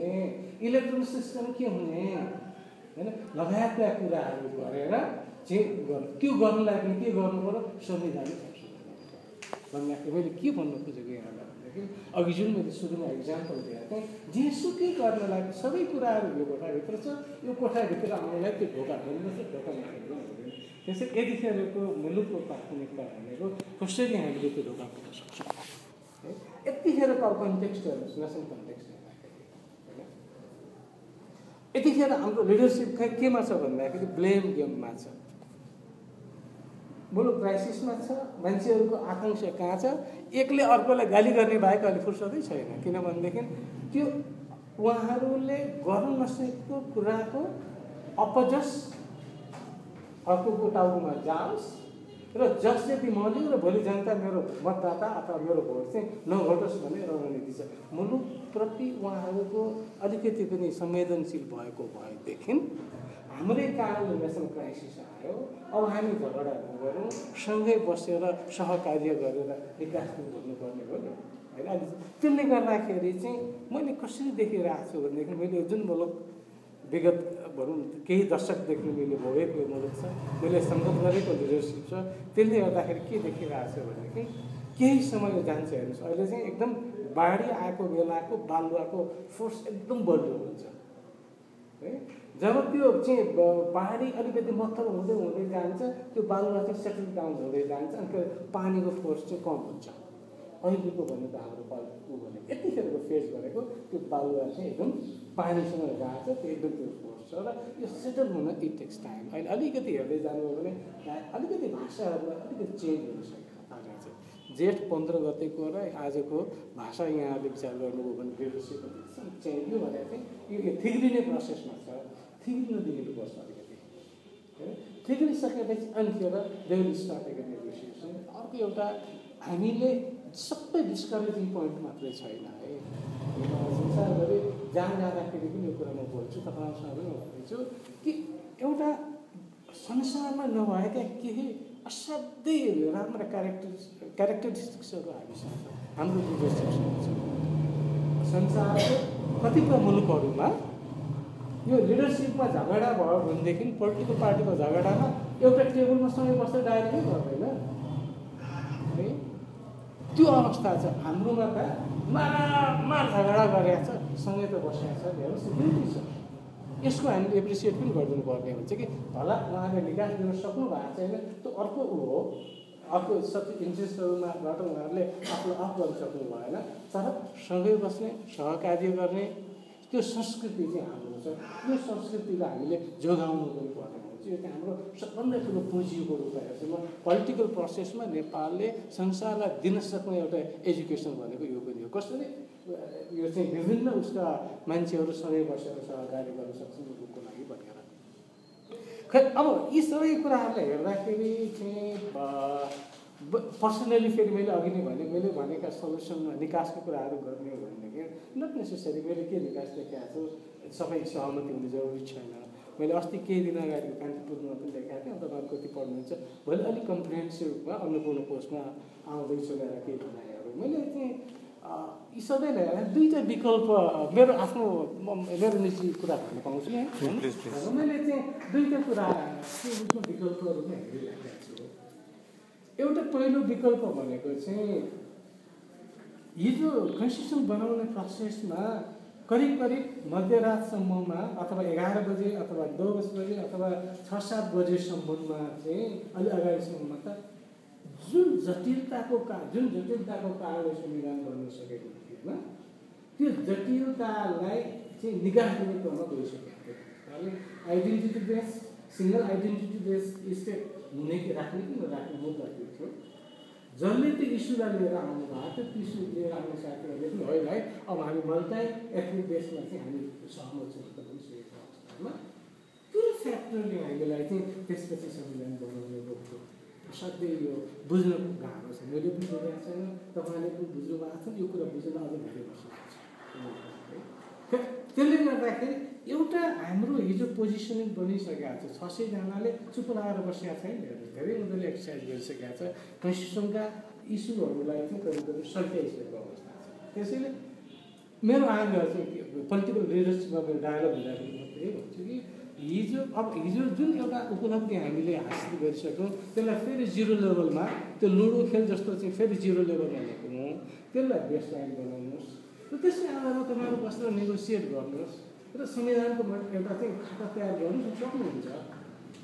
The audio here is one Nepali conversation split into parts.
हुने इलेक्ट्रोनिक सिस्टम के हुने होइन? लगायतका कुराहरू गरेर चाहिँ गर्नु त्यो गर्नुलाई पनि के गर्नु पऱ्यो संविधानिक भन्दाखेरि मैले के भन्नु खोजेको यहाँलाई भन्दाखेरि अघि जुन मैले सुरुमा इक्जाम्पल दिएको थिएँ जेसुकै गर्नलाई सबै कुराहरू यो कोठाभित्र छ। यो कोठाभित्र आउनलाई त्यो ढोका खोल्नुपर्छ ढोका हुँदैन त्यसै यतिखेरको मुलुकको प्राथमिकता भनेको कसरी हामीले त्यो ढोका खोल्न सक्छौँ? है? यतिखेरको अब कन्टेक्स्ट हेर्नुहोस् नेसनल कन्टेक्स्ट यतिखेर हाम्रो लिडरसिप खै केमा छ भन्दाखेरि ब्लेम गेममा छ। मुलुक क्राइसिसमा छ मान्छेहरूको आकाङ्क्षा कहाँ छ? एकले अर्कोलाई गाली गर्ने बाहेक अहिले फुर्सदै छैन। किनभनेदेखि त्यो उहाँहरूले गर्नु नसकेको कुराको अपजस अर्कोको टाउकोमा जाओस्। र जसले ती मल्यो र भोलि जनता मेरो मतदाता अथवा मेरो भोट चाहिँ नघटोस् भन्ने रणनीति छ। मुलुकप्रति उहाँहरूको अलिकति पनि संवेदनशील भएको भएदेखि हाम्रै कारणले नेसनल क्राइसिस आयो। अब हामी झगडा नगरौँ सँगै बसेर सहकार्य गरेर विकास हुनुपर्ने हो नि। होइन अहिले त्यसले गर्दाखेरि चाहिँ मैले कसरी देखिरहेको छु भनेदेखि मैले जुन मुलुक विगत भनौँ केही दशकदेखि मैले भोगेको मुलुक छ। मैले सङ्गत गरेको लिडरसिप छ त्यसले गर्दाखेरि के देखिरहेको छु भनेदेखि केही समय जान्छ हेर्नुहोस्। अहिले चाहिँ एकदम बाढी आएको बेलाको बालुवाको फोर्स एकदम बलियो हुन्छ। है? जब त्यो चाहिँ पहाडी अलिकति मत्थर हुँदै हुँदै जान्छ त्यो बालुवा चाहिँ सेटल डाउन हुँदै जान्छ अनि पानीको फोर्स चाहिँ कम हुन्छ। अहिलेको भनेको हाम्रो ऊ भनेको यतिखेरको फेस भनेको त्यो बालुवा चाहिँ एकदम पानीसँग गएको छ त्यो एकदम त्यो फोर्स छ र यो सेटल हुन इट टेक्स टाइम। अहिले अलिकति हेर्दै जानुभयो भने अलिकति भाषाहरूमा अलिकति चेन्ज हुनसक्छ जेठ पन्ध्र गतेको र आजको भाषा यहाँले विचार गर्नुभयो भने बेहोसी चेन्ज यो भनेर चाहिँ यो थिग्रिने प्रोसेसमा छ। थिग्रिन दिनुपर्छ अलिकति। थिग्रिसकेपछि अनिखेर they will start again negotiation अर्को एउटा हामीले सबै डिस्करेजिङ पोइन्ट मात्रै छैन। संसारभरि जहाँ जाँदाखेरि पनि यो कुरा म बोल्छु तपाईँहरूसँग पनि म भन्दैछु कि एउटा संसारमा नभएका केही असाध्यै राम्रा क्यारेक्टर क्यारेक्टरिस्टिक्सहरू हामीसँग हाम्रो लिडरसिपसँग छ संसारको कतिपय मुलुकहरूमा यो लिडरसिपमा झगडा भयो भनेदेखि पोलिटिकल पार्टीको झगडामा एउटा टेबलमा सँगै बस्दै डायरेक्टै गर्दैन। है? त्यो अवस्था छ हाम्रोमा त मार झगडा गरेको छ सँगै त बसेको छ सिक्युरिटी छ। यसको हामीले एप्रिसिएट पनि गरिदिनु पर्ने हुन्छ कि? होला उहाँले निकास दिन सक्नु भएको छैन त्यो अर्को ऊ हो। अर्को सबै इन्ट्रेस्टहरूमाबाट उहाँहरूले आफ्नो अफ गर्न सक्नु भएन। तर सँगै बस्ने सहकार्य गर्ने त्यो संस्कृति चाहिँ हाम्रो छ। त्यो संस्कृतिलाई हामीले जोगाउनु पनि पर्ने। हुन्छ यो चाहिँ हाम्रो सबभन्दा ठुलो पुँजीको रूपमा हेर्छु म पोलिटिकल प्रोसेसमा नेपालले संसारलाई दिन सक्ने एउटा एजुकेसन भनेको यो पनि हो। कसरी? यो चाहिँ विभिन्न उसका मान्छेहरू सँगै बसेर सहकार्य गर्न सक्छन् मुलुकको लागि भनेर। खै अब यी सबै कुराहरूलाई हेर्दाखेरि चाहिँ पर्सनली फेरि मैले अघि नै भने मैले भनेका सल्युसन निकासको कुराहरू गर्ने हो भनेदेखि नट नेसेसरी मैले के निकास देखाएको छु? सबै सहमति हुनु जरुरी छैन। मैले अस्ति केही दिन अगाडि कान्तिपुरमा पनि देखाएको थिएँ तपाईँहरू कति पढ्नुहुन्छ। भोलि अलिक कम्प्रिहेन्सिभ रूपमा अन्नपूर्ण पोस्टमा आउँदैछु लिएर केही बनाएहरू मैले चाहिँ यी सबैलाई दुईवटा विकल्प मेरो आफ्नो मेरो निजी कुरा भन्न पाउँछु है। मैले चाहिँ दुईवटा कुरा विकल्पहरू नै हेरिरहेको छु। एउटा पहिलो विकल्प भनेको चाहिँ हिजो कन्स्टिट्युसन बनाउने प्रोसेसमा करिब करिब मध्यरातसम्ममा अथवा एघार बजे अथवा दस बजे अथवा छ सात बजेसम्ममा चाहिँ अलि अगाडिसम्ममा त जुन जटिलताको का जुन जटिलताको कारणले संविधान बन्न सकेको थिएन त्यो जटिलतालाई चाहिँ निगाह दिने क्रममा गइसकेको थियो। Identity base single identity base state हुने राख्ने कि नराख्ने मुद्दा त्यो थियो। जसले त्यो इस्युलाई लिएर आउनु भएको थियो त्यो इस्यु लिएर आउने साथीहरूले पनि होइन है। अब हामी मल्टाइ एथनिक बेसमा चाहिँ हामी सहमत छौँ त भनिसकेको अवस्थामा। त्यो फ्याक्टरले हामीलाई चाहिँ त्यसपछि संविधान बनाउने रोक्यो असाध्यै यो बुझ्नु गाह्रो छ। मैले पनि बुझेको छैन तपाईँले पनि बुझ्नु भएको छ। यो कुरा बुझ्न अझ धेरै वर्ष त्यसले गर्दाखेरि एउटा हाम्रो हिजो पोजिसनिङ बनिसकेको छ। छ सयजनाले चुप लगाएर बसेका छैन धेरै उनीहरूले एक्सर्साइज गरिसकेका छ। कन्स्टिट्युसनका इस्युहरूलाई चाहिँ करिब करिब सल्टाइसकेको अवस्था छ। त्यसैले मेरो आग्रह चाहिँ पोलिटिकल लिडरसिपमा मेरो डायलग हुँदाखेरि म त्यही भन्छु कि हिजो अब हिजो जुन एउटा उपलब्धि हामीले हासिल गरिसक्यौँ त्यसलाई फेरि जिरो लेभलमा त्यो लुडो खेल जस्तो चाहिँ फेरि जिरो लेभलमा ल्याउनु त्यसलाई बेस लाइन बनाउनुहोस्। र त्यसकै आधारमा तपाईँहरू बसेर नेगोसिएट गर्नुहोस्। र संविधानको एउटा चाहिँ खाता तयार गर्नुहोस् सक्नुहुन्छ।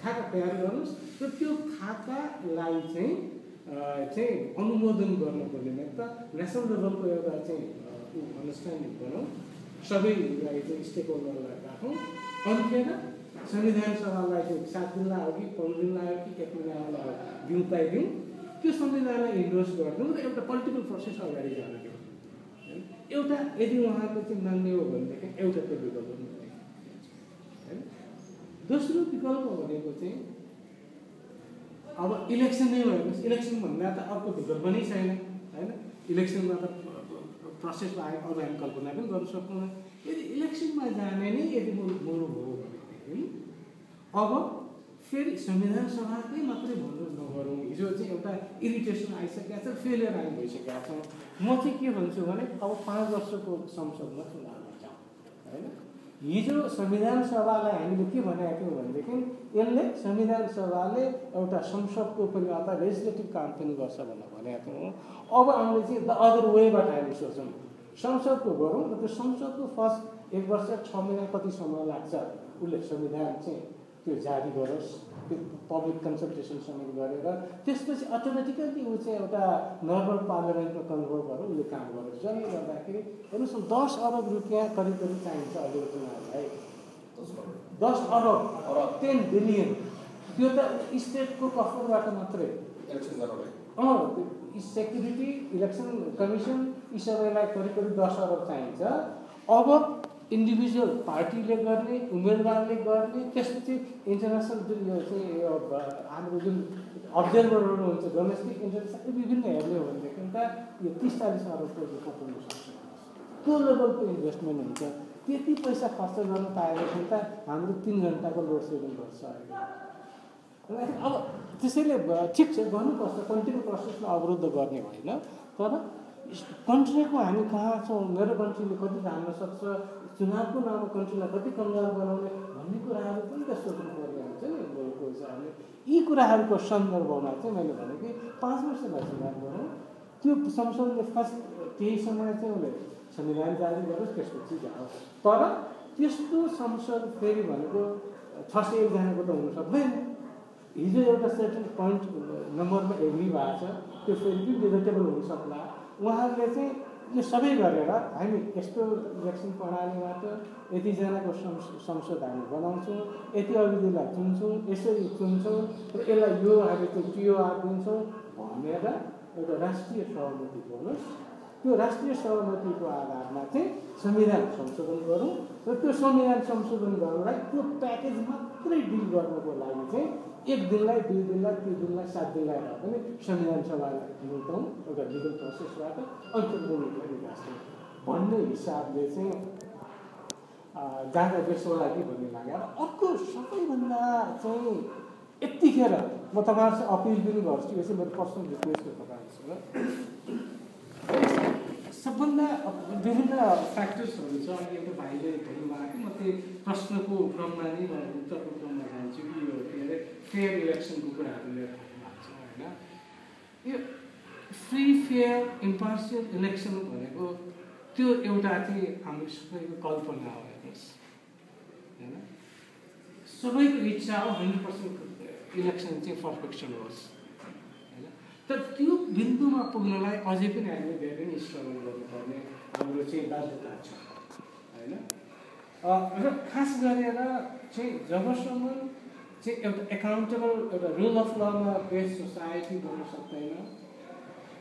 खाका तयार गर्नुहोस् र त्यो खातालाई चाहिँ चाहिँ अनुमोदन गर्नको निमित्त नेसनल लेभलको एउटा चाहिँ अन्डरस्ट्यान्डिङ बनाउँ सबैलाई चाहिँ स्टेक होल्डरलाई राखौँ। अन्त्येर संविधान सभालाई चाहिँ सात दिन लाग्यो कि पन्ध्र दिन कि एक महिना दिउँ पाइदिउँ त्यो संविधानलाई इन्डोर्स गरिदिउँ र एउटा पोलिटिकल प्रोसेस अगाडि जानु एउटा यदि उहाँको चाहिँ मान्ने हो भनेदेखि एउटा त्यो विकल्प होइन? दोस्रो विकल्प भनेको चाहिँ अब इलेक्सन नै भएपछि इलेक्सन भन्दा त अर्को विकल्प नै छैन होइन? इलेक्सनमा त प्रोसेस आयो अरू हामी कल्पना पनि गर्न सक्नुहुन्न यदि इलेक्सनमा जाने नै यदि मरु हो भनेदेखि अब फेरि संविधान सभाकै मात्रै भन्नु नगरौँ। हिजो चाहिँ एउटा इरिटेसन आइसकेको छ फेलियर आइ भइसकेका छौँ। म चाहिँ के भन्छु भने अब पाँच वर्षको संसदमा चुनाव जाउँ होइन? हिजो संविधान सभालाई हामीले के भनेका थियौँ भनेदेखि यसले संविधान सभाले एउटा संसदको पनि अथवा लेजिस्लेटिभ काम पनि गर्छ भनेर भनेका थियौँ। अब हामीले चाहिँ द अदर वेबाट हामी सोचौँ संसदको गरौँ र त्यो संसदको फर्स्ट एक वर्ष छ महिना कति समय लाग्छ? उसले संविधान चाहिँ त्यो जारी गरोस् त्यो पब्लिक कन्सल्टेसन समेत गरेर त्यसपछि अटोमेटिकली ऊ चाहिँ एउटा नर्मल पार्लियामेन्टमा कन्भर्ट गरेर उसले काम गरोस् जसले गर्दाखेरि हेर्नुहोस् न दस अरब रुपियाँ करिब करिब चाहिन्छ अहिले चुनावलाई दस अरब टेन बिलियन त्यो त स्टेटको कफरबाट मात्रै। अँ सेक्युरिटी इलेक्सन कमिसन यी सबैलाई करिब करिब दस अरब चाहिन्छ। अब इन्डिभिजुअल पार्टीले गर्ने उम्मेदवारले गर्ने त्यसपछि इन्टरनेसनल जुन यो चाहिँ हाम्रो जुन अब्जर्भरहरू हुन्छ डोमेस्टिक इन्टरनेसनल विभिन्न हेर्ने हो भनेदेखि त यो तिस चालिस अरबको पुग्न सक्छ। त्यो लेभलको इन्भेस्टमेन्ट हुन्छ। त्यति पैसा खर्च गर्न पाएदेखि त हाम्रो तिन घन्टाको लोड सेडिङ गर्छ अहिले। अब त्यसैले ठिक छ गर्नुपर्छ कन्टिन्यू प्रोसेसलाई अवरुद्ध गर्ने होइन। तर कन्ट्रीको हामी कहाँ छौँ? मेरो कन्ट्रीले कति जान्न सक्छ? चुनावको नाममा कन्ट्रीलाई कति कङ्गाल बनाउने भन्ने कुराहरू पनि त सोच्नु पर्ने हुन्छ नि भएको हिसाबले। यी कुराहरूको सन्दर्भमा चाहिँ मैले भने कि पाँच वर्षलाई चुनाव गरौँ। त्यो संसदले फर्स्ट केही समय चाहिँ उसले संविधान जारी गरोस् त्यसपछि जाओस्। तर त्यस्तो संसद फेरि भनेको छ सय एकजनाको त हुनु सक्दैन। हिजो एउटा सर्टन पोइन्ट नम्बरमा एग्री भएको छ। त्यो फेरि पनि डिबेटेबल हुनसक्ला उहाँहरूले चाहिँ यो सबै गरेर हामी यस्तो इलेक्सन प्रणालीबाट यतिजनाको संसद हामी बनाउँछौँ यति अवधिलाई चुन्छौँ यसरी चुन्छौँ र यसलाई यो हामी चाहिँ टिओआर दिन्छौँ भनेर एउटा राष्ट्रिय सहमति गर्नुहोस् त्यो राष्ट्रिय सहमतिको आधारमा चाहिँ संविधान संशोधन गरौँ र त्यो संविधान संशोधन गर्नलाई त्यो प्याकेज मात्रै डिल गर्नको लागि चाहिँ एक दिनलाई दुई दिनलाई तिन दिनलाई सात दिनलाई भए पनि संविधान सभालाई निम्ताउँ एउटा लिगल प्रोसेसबाट अन्तर्गत विकास भन्ने हिसाबले चाहिँ जाँदा देशको लागि भन्ने लाग्यो। अर्को सबैभन्दा चाहिँ यतिखेर म तपाईँहरूसँग अपिल पनि गर्छु यो चाहिँ मेरो पर्सनल रिक्वेस्ट हो तपाईँहरूसँग। सबभन्दा विभिन्न फ्याक्टर्सहरू छ अहिले एउटा भाइले भन्नुभएको म त्यही प्रश्नको क्रममा नै म उत्तरको क्रममा जान्छु कि यो के अरे फेयर इलेक्सनको कुराहरू लिएर भएको छ होइन? यो फ्री फेयर इम्पार्सियल इलेक्सन भनेको त्यो एउटा चाहिँ हाम्रो सबैको कल्पना हो हेर्नुहोस् होइन? सबैको इच्छा हो हन्ड्रेड पर्सेन्ट इलेक्सन चाहिँ पर्फेक्सन होस्। तर त्यो बिन्दुमा पुग्नलाई अझै पनि हामीले धेरै नै स्ट्रगल गर्नुपर्ने हाम्रो चाहिँ बाध्यता छ होइन? र खास गरेर चाहिँ जबसम्म चाहिँ एउटा एकाउन्टेबल एउटा रुल अफ लमा बेस्ड सोसाइटी गर्न सक्दैन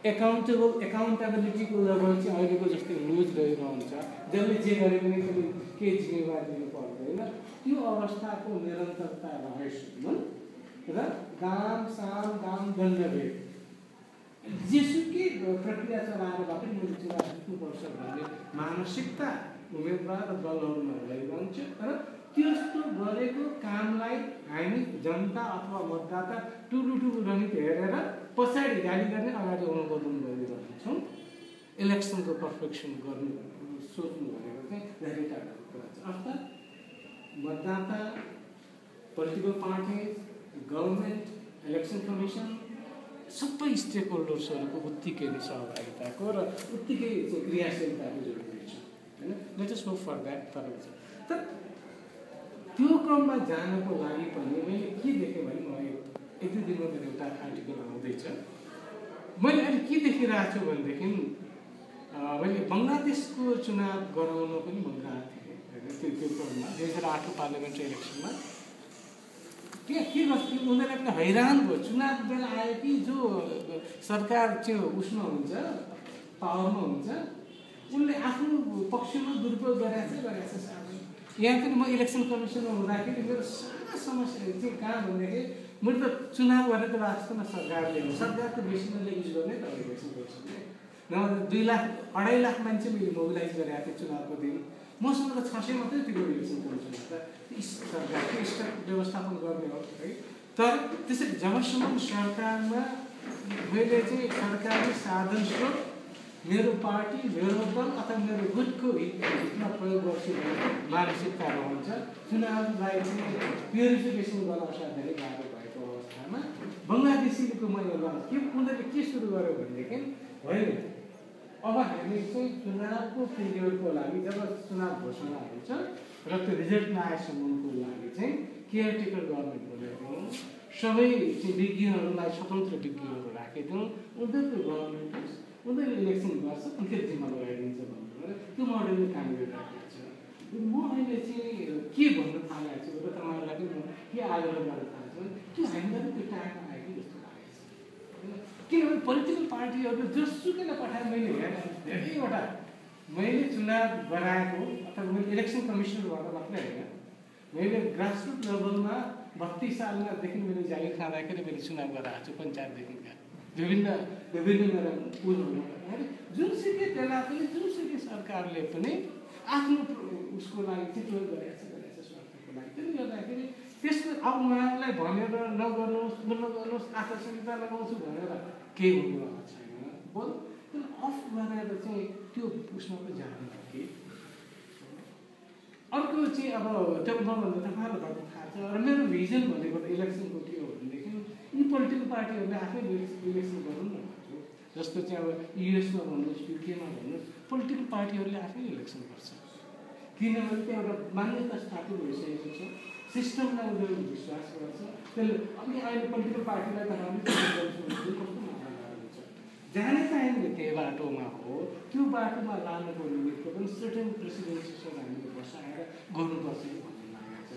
एकाउन्टेबल एकाउन्टेबिलिटीको लेभल चाहिँ अहिलेको जस्तै लुज रहिरहन्छ जसले जे गरे पनि फेरि के जिम्मेवारी लिनु पर्दैन त्यो अवस्थाको निरन्तरता रहेसम्म र दाम साम दाम दण्डभेद जेसुकै प्रक्रिया चलाएर भए पनि मैले चुनाव जित्नुपर्छ भन्ने मानसिकता उम्मेदवार र दलहरूमा रहिरहन्छ र त्यस्तो गरेको कामलाई हामी जनता अथवा मतदाता टुलु टुलु रहित हेरेर पछाडि गाडी गर्ने अगाडि अनुमोदन गरिरहन्छौँ इलेक्सनको पर्फेक्सन गर्नु सोच्नु भनेको चाहिँ धेरै टाढाको कुरा छ। अर्थात् मतदाता political parties government election commission सबै स्टेक होल्डर्सहरूको उत्तिकै सहभागिताको र उत्तिकै क्रियाशीलताको जरुरी छ होइन? लेट सो फर द्याट छ तर त्यो क्रममा जानको लागि पनि मैले के देखेँ भने म एक दुई दिनमा मेरो एउटा आर्टिकल आउँदैछ। मैले अहिले के देखिरहेको छु भनेदेखि मैले बङ्गलादेशको चुनाव गराउन पनि म गएको थिएँ होइन? त्यो त्यो क्रममा दुई हजार आठको पार्लियामेन्ट्री इलेक्सनमा। के के गर्छ उनीहरूलाई पनि हैरान भयो। चुनाव बेला आयो कि जो सरकार चाहिँ उसमा हुन्छ पावरमा हुन्छ उनले आफ्नो पक्षमा दुरुपयोग गरेको छ यहाँ पनि म इलेक्सन कमिसनमा हुँदाखेरि मेरो साना समस्या चाहिँ कहाँ भनेदेखि मैले त चुनाव गरेर त वास्तवमा सरकारले सरकारको बेसीले युज गर्ने त इलेक्सन कमिसनले नभए दुई लाख अढाई लाख मान्छे मैले मोबिलाइज गरेको थिएँ चुनावको दिन। मसँग त छ सय मात्रै थियो इलेक्सन कमिसन त सरकारको व्यवस्थापन गर्ने हो है तर त्यसरी जबसम्म सरकारमा मैले चाहिँ सरकारले साधन स्रोत मेरो पार्टी मेरो दल अथवा मेरो गुटको हितमा प्रयोग गर्छु भन्ने मानसिकता रहन्छ चुनावलाई चाहिँ प्युरिफिकेसन गर्न असाध्यै गाह्रो भएको अवस्थामा बङ्गलादेशीको मैले गर्नु के उनीहरूले के सुरु गर्यो भनेदेखि होइन अब हामी चाहिँ चुनावको पिरियडको लागि जब चुनाव घोषणा हुन्छ र त्यो रिजल्ट नआएसम्मको लागि चाहिँ केयरटेकर गभर्मेन्ट बनाइदिउँ सबै चाहिँ विज्ञहरूलाई स्वतन्त्र विज्ञहरू राखिदिउँ उनीहरूको गभर्मेन्ट उनीहरूले इलेक्सन गर्छ उनकै जिम्मा लगाइदिन्छ भन्नु त्यो मोडलले काम गरिरहेको छ। म अहिले चाहिँ के भन्न थालेको छु र तपाईँहरूलाई पनि म के आग्रह गर्न चाहन्छु त्यो हामीलाई पनि त्यो आयो जस्तो लागेको छ। किनभने पोलिटिकल पार्टीहरूले जोसुकैलाई पठाएर मैले हेरेँ धेरैवटा मैले चुनाव गराएको अथवा मैले इलेक्सन कमिसनबाट मात्रै होइन मैले ग्रासरुट लेभलमा बत्तिस सालमादेखि मैले जागिर खाँदाखेरि मैले चुनाव गराएको छु पञ्चायतदेखि विभिन्न विभिन्न कुलहरू जुनसुकै बेला पनि जुनसुकै सरकारले पनि आफ्नो उसको लागि प्रयोग गरेको छ गरेको लागि। त्यसले गर्दाखेरि त्यसको अब उहाँहरूलाई भनेर नगर्नुहोस् नगर्नुहोस् आकर्षणता लगाउँछु भनेर केही हुनु छैन। बरु अफ गरेर चाहिँ त्यो उसमा पनि जानु कि? अर्को चाहिँ अब त्यो मभन्दा तपाईँहरूलाई थाहा छ। र मेरो भिजन भनेको त इलेक्सनको के हो भनेदेखि यी पोलिटिकल पार्टीहरूले आफै इलेक्सन गरौँ न जस्तो चाहिँ अब युएसमा भन्नुहोस् युकेमा भन्नुहोस् पोलिटिकल पार्टीहरूले आफै इलेक्सन गर्छ। किनभने त्यो एउटा मान्यता स्थापित भइसकेको छ। सिस्टमलाई उनीहरू विश्वास गर्छ। त्यसले अनि अहिले पोलिटिकल पार्टीलाई त हामी कस्तो जाने त हामीले त्यही बाटोमा हो त्यो बाटोमा लानुको निमित्त पनि सर्टेन प्रेसिडेन्सीसँग हामीले बसाएर गर्नुपर्छ भन्ने लागेको छ।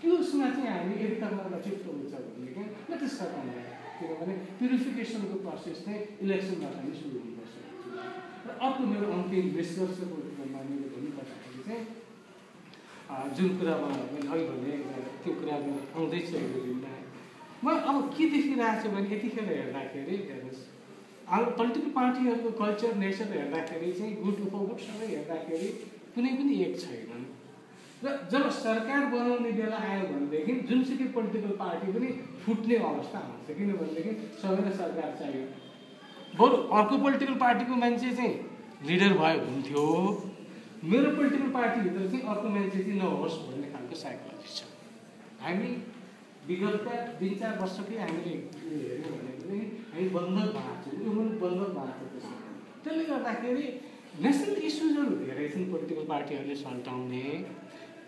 त्यो उसमा चाहिँ हामी तपाईँहरूलाई चित्त हुन्छ भनेदेखि न त्यसका कामलाई किनभने प्युरिफिकेसनको प्रोसेस चाहिँ इलेक्सनबाट नै सुरु हुनुपर्छ। र अर्को मेरो अन्तिम निष्कर्षको रूपमा मैले भन्नुपर्दाखेरि चाहिँ जुन कुरामा मैले अघि भने त्यो कुरा आउँदैछ यो दिनमा। म अब के देखिरहेको छु भने यतिखेर हेर्दाखेरि हेर्नुहोस्। पोलिटिकल पार्टीहरूको कल्चर नेचर हेर्दाखेरि चाहिँ गुट उपगुट सबै हेर्दाखेरि कुनै पनि एक छैनन् र जब सरकार बनाउने बेला आयो भनेदेखि जुनसुकै पोलिटिकल पार्टी पनि फुट्ने अवस्था आउँछ किनभनेदेखि सबैलाई सरकार चाहियो। बरु अर्को पोलिटिकल पार्टीको मान्छे चाहिँ लिडर भयो हुन्थ्यो। मेरो पोलिटिकल पार्टीभित्र चाहिँ अर्को मान्छे चाहिँ नहोस् भन्ने खालको साइकोलोजी छ। हामी विगतका तिन चार वर्षकै हामीले हेऱ्यौँ भने हामी बन्द भएको छौँ पनि बन्द भएको छ त्यसले गर्दाखेरि नेसनल इस्युजहरू धेरै छन् पोलिटिकल पार्टीहरूले सल्टाउने।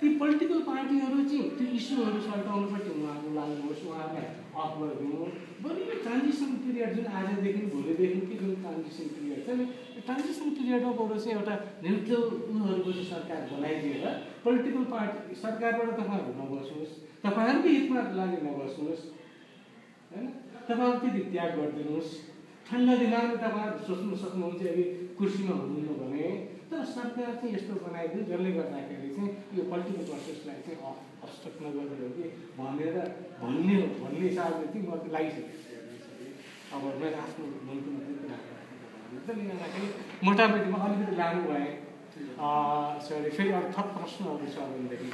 ती पोलिटिकल पार्टीहरू चाहिँ त्यो इस्युहरू सल्टाउनुपट्टि उहाँहरू लाग्नुहोस् उहाँहरूलाई अफ गरिदिनु बरु यो ट्रान्जिसन पिरियड जुन आजदेखि भोलिदेखि कि जुन ट्रान्जिसन पिरियड छ नि ट्रान्जिसन पिरियडमा बरु चाहिँ एउटा न्युट्रल उनीहरूको चाहिँ सरकार बनाइदिएर पोलिटिकल पार्टी सरकारबाट तपाईँहरू नबस्नुहोस् तपाईँहरूकै हितमा लागि नबस्नुहोस् होइन? तपाईँहरू त्यति त्याग गरिदिनुहोस्। ठन्डा दिमागमा तपाईँहरू सोच्नु सक्नुहुन्छ यदि कुर्सीमा हुनुहुन्न भने। तर सरकार चाहिँ यस्तो बनाइदियो जसले गर्दाखेरि चाहिँ यो पोलिटिकल प्रोसेसलाई चाहिँ अब्स्ट्रक्ट नगर्ने हो कि भनेर भन्ने हो भन्ने हिसाबले चाहिँ म लागिसकेको अब मेरो आफ्नो मनको मात्रै मोटामोटीमा अलिकति लामो भएँ सरी फेरि अरू थप प्रश्नहरू छ भनेदेखि।